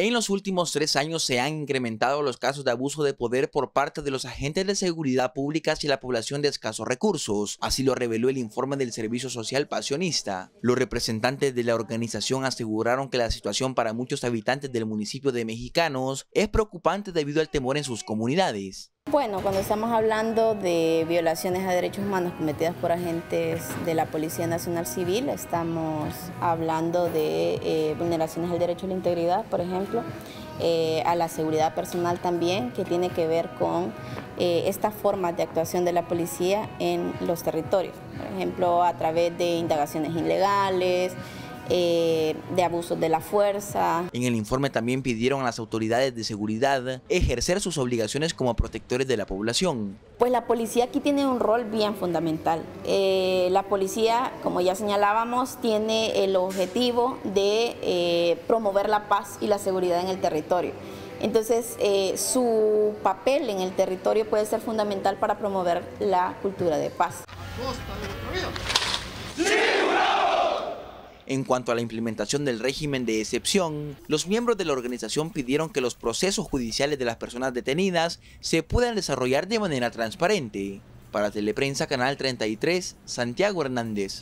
En los últimos tres años se han incrementado los casos de abuso de poder por parte de los agentes de seguridad pública y la población de escasos recursos, así lo reveló el informe del Servicio Social Pasionista. Los representantes de la organización aseguraron que la situación para muchos habitantes del municipio de Mexicanos es preocupante debido al temor en sus comunidades. Bueno, cuando estamos hablando de violaciones a derechos humanos cometidas por agentes de la Policía Nacional Civil, estamos hablando de eh, vulneraciones al derecho a la integridad, por ejemplo, eh, a la seguridad personal también, que tiene que ver con eh, esta forma de actuación de la policía en los territorios, por ejemplo, a través de indagaciones ilegales, eh, de abusos de la fuerza. En el informe también pidieron a las autoridades de seguridad ejercer sus obligaciones como protectores de la población. Pues la policía aquí tiene un rol bien fundamental. Eh, la policía, como ya señalábamos, tiene el objetivo de eh, promover la paz y la seguridad en el territorio. Entonces, su papel en el territorio puede ser fundamental para promover la cultura de paz. En cuanto a la implementación del régimen de excepción, los miembros de la organización pidieron que los procesos judiciales de las personas detenidas se puedan desarrollar de manera transparente. Para Teleprensa Canal 33, Santiago Hernández.